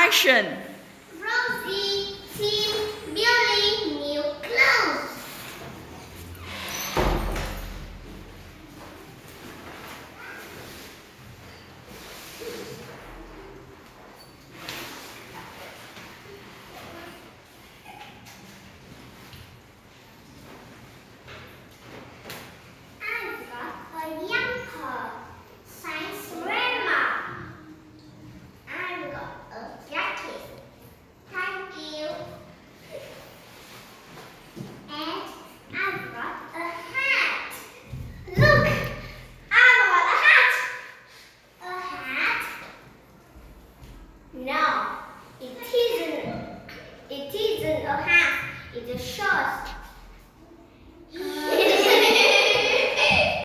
Action! Rosie, No, it isn't. It isn't a hat. It's a shirt.